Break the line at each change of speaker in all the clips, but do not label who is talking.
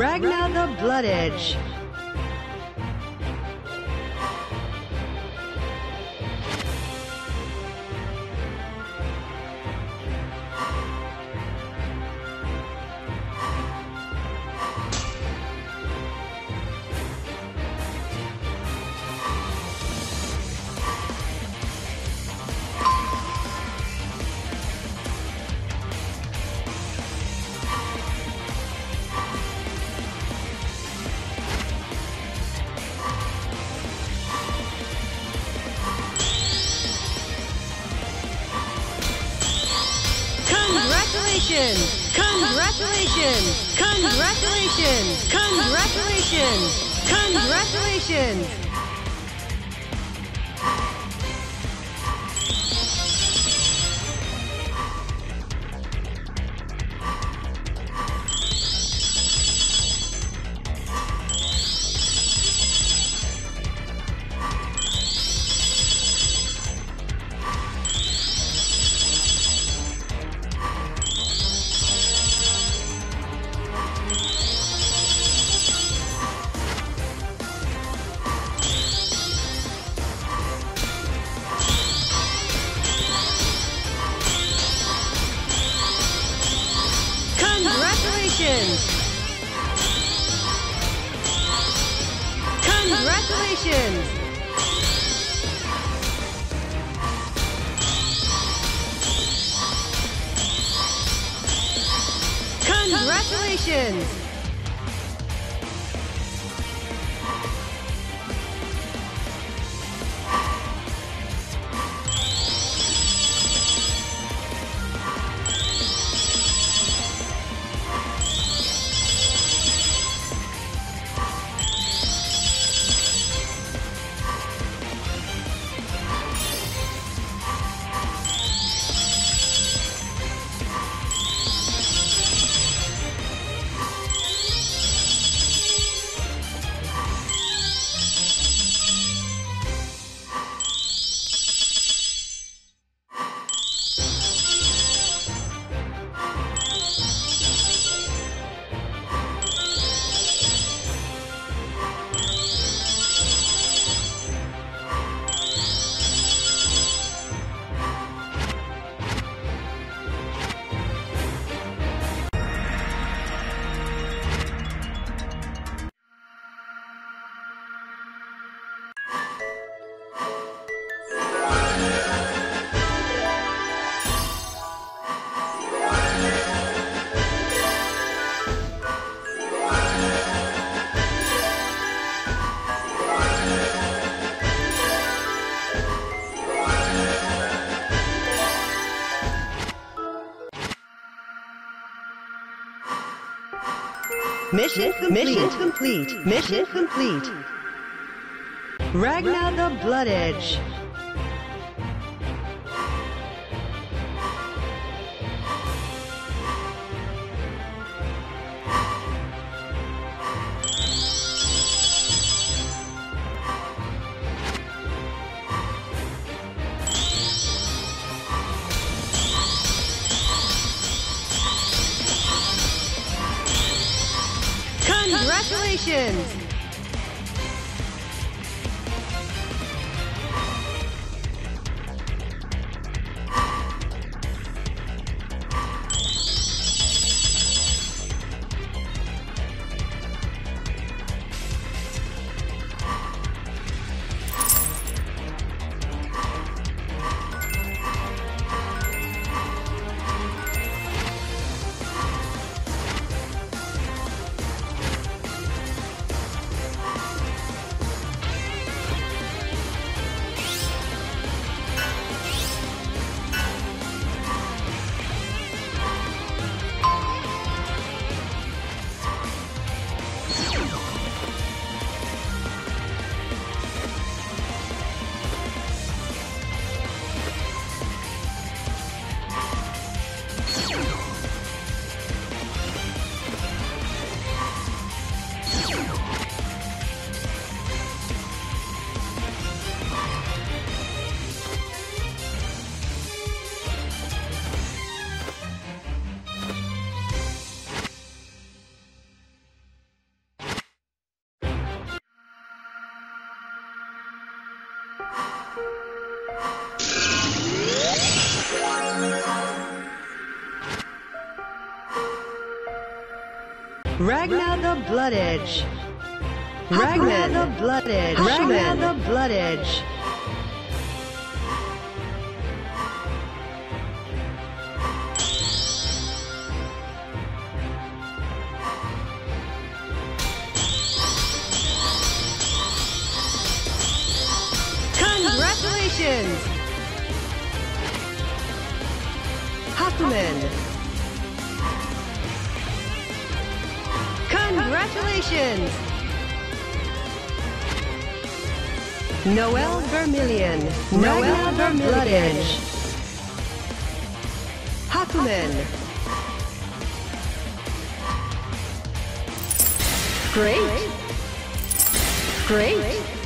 Ragnar the Blood Edge. Congratulations! Congratulations! Congratulations! Mission complete. Mission complete. Mission complete. Ragnar the Blood Edge. Congratulations! Ragnar the Blood Edge. Ragnar the Blood Edge. Ragnar the Blood Edge. Congratulations! Huffman. Congratulations! Noel Vermillion. Noel Vermillion. Huffman. Great. Great.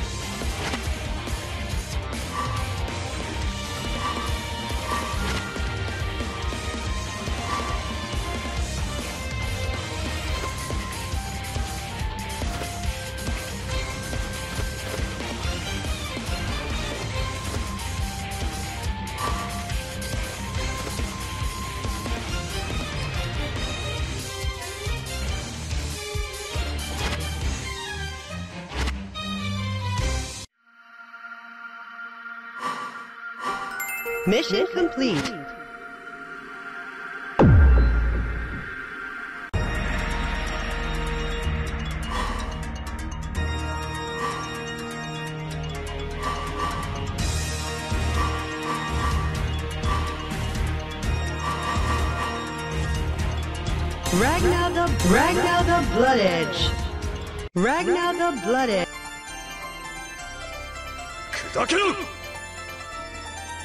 Mission complete. Ragnar the Ragnar the Blood Edge. Ragnar the Blood Edge.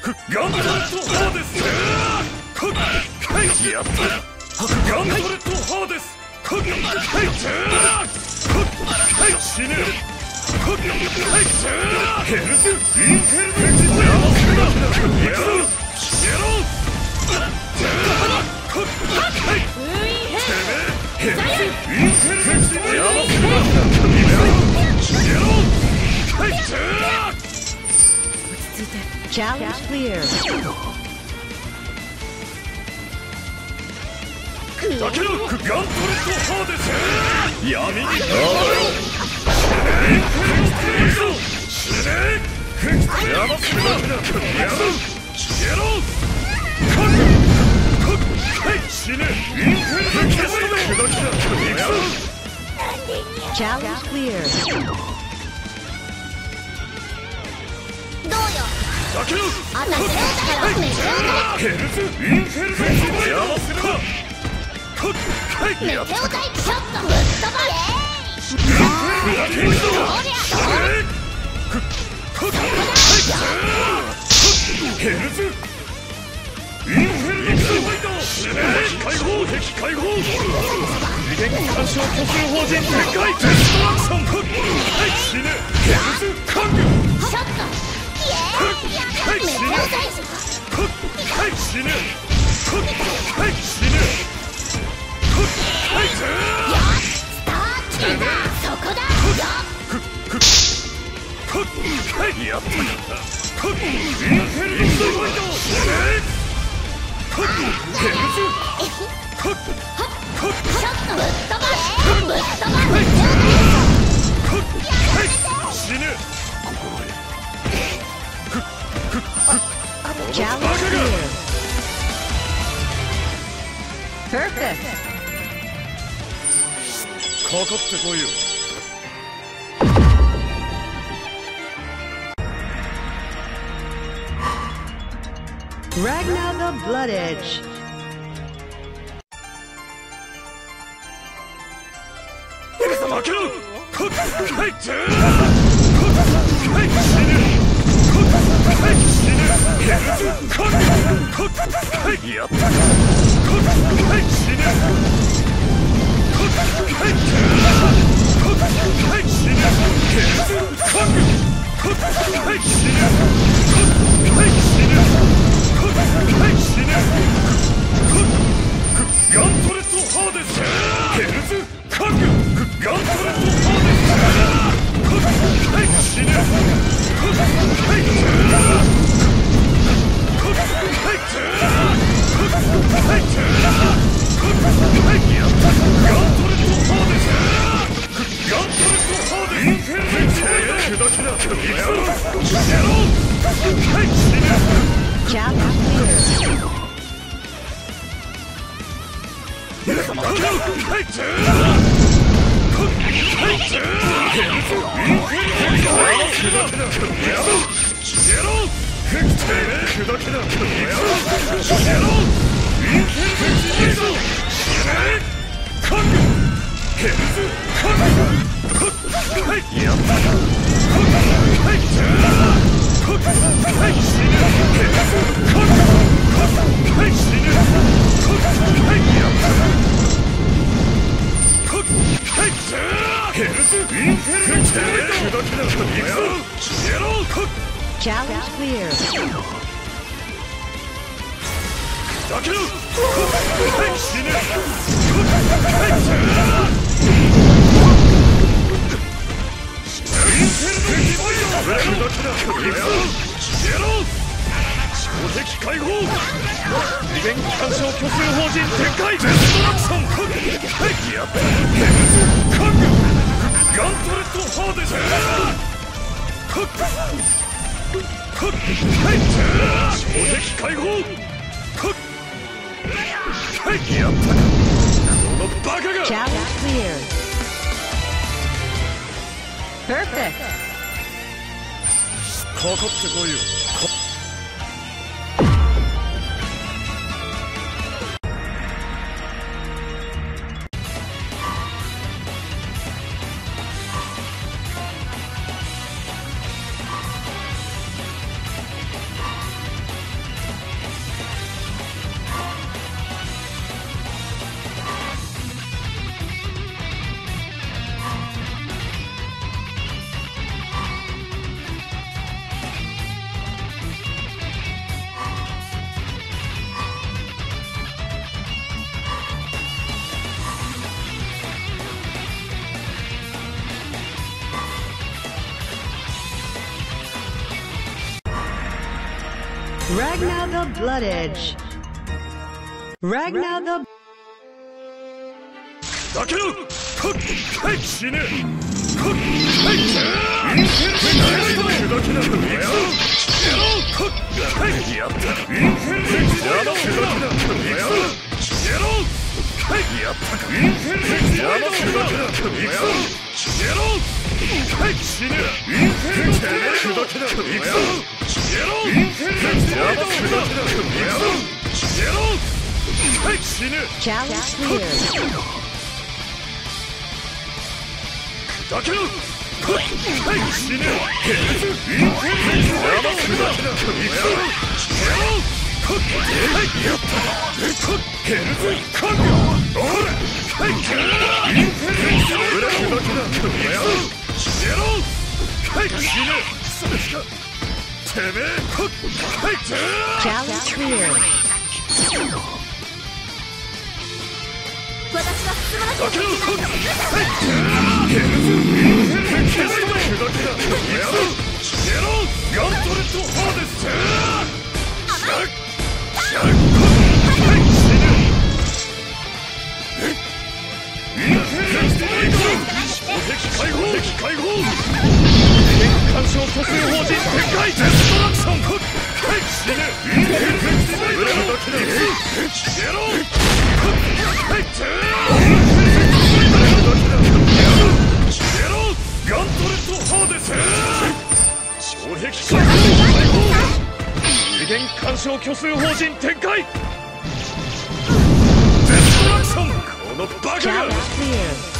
砕けろふガントレットハーデスふっはいやったガントレットハーデスふっはいふっはい死ねふっはいヘルズインフェルノエクジやろやろふっはいて ねインフェルノ消す砕きだやろ
Challenge clear.
だけどヘル ズイ
トぶっ飛ばれ
ヘルズインフェルノファイト解放敵解放次元干渉巨数法人展開デストラクションはい死ねヘルズカング
ー！イ
Challenge. Perfect. Ragnar the Blood Edge.
Hey! 死ぬ
Challenge clear.
だけど死ね敵解放利便機関車巨数法人展開デストラクションはいやったカング敵解放やったかこのバカが
Challenge clear. Perfect.
かかってこいよ
Ragnar the Blood Edge. Ragnar the
だけどこっはい死ねこっはいインフェルノ砕けなくやろうかい死ねそうですかてめえこっはい
Challenge clear.
私は進まなきゃ
だけどこっはいヘルズ消すとめだけだやろうやろうガントレットハーデスシャッシャッはい死ぬえイ解放干渉虚勢法人展開デストラクション死ねインフェルノストライクだけだやろうはいインフェルノストライクだけだやろうやろうガントレットハーデス障壁解放次元干渉虚数法人展開デストラクションこのバカが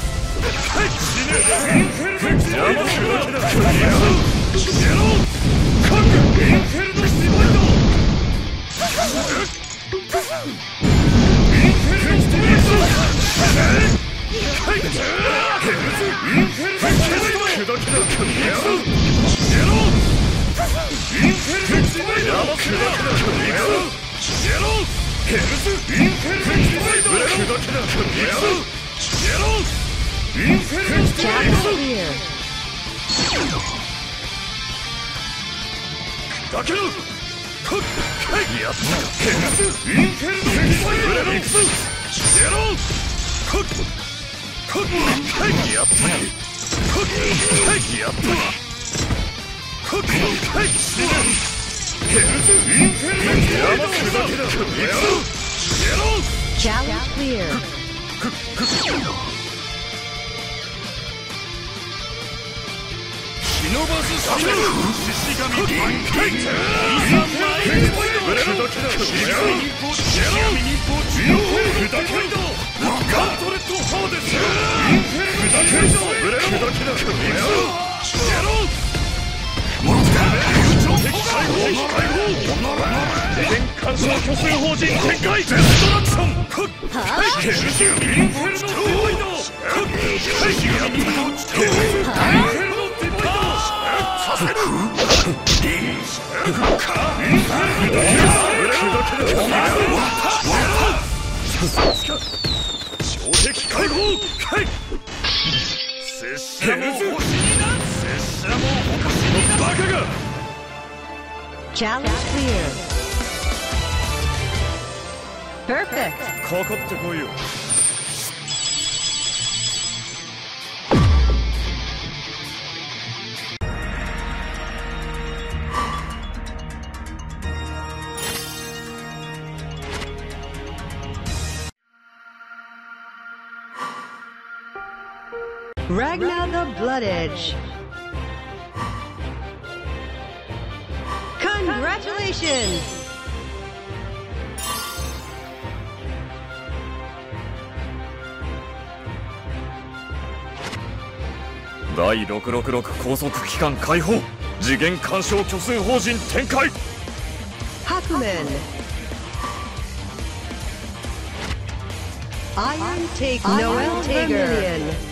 ヘルスインフェルスブレイ
ド
砕けどかっはいやったヘルスインフェルノスパイダー行くぞやろうかっかっはいやったかっはいやったかっはい死ぬヘルスインフェルノスパイダー行くぞやろうやろう
Challenge clear.
忍ばずさせる獅子神臨海いざ参るブレロ獅子神忍法獅子神忍法ジオフルダケイドガントレットハーデスインフェルノイドブレロダケドやろうやろうモンスター空調敵解放解放次元干渉巨星法人展開デストラクションクッインフェルノイドクッインフェルノディバイドさせるリンかインフェルノディバイド衝撃解放はい拙者も星にな拙者も星になバカが
Challenge clear. Perfect.
かかってこいよ
Ragnar the Blood Edge. Congratulations!
第666高速機関開放次元干渉巨星法人展開
Hakumen. Iron Take Noel Vermilion.